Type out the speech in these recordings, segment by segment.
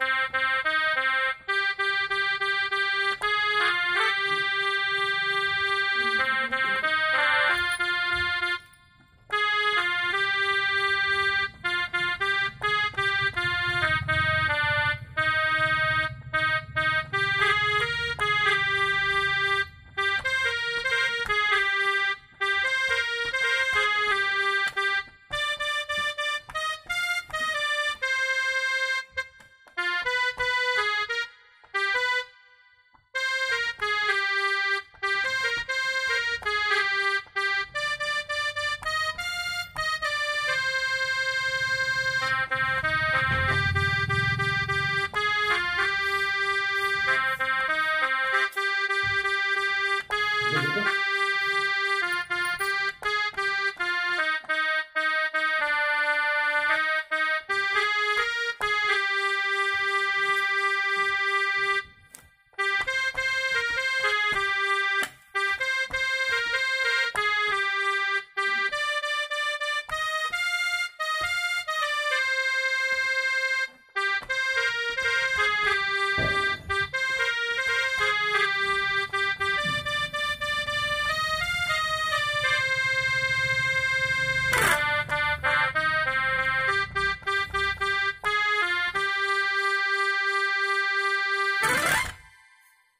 Thank you. Thank you.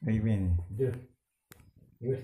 Amen. Yeah. Yes.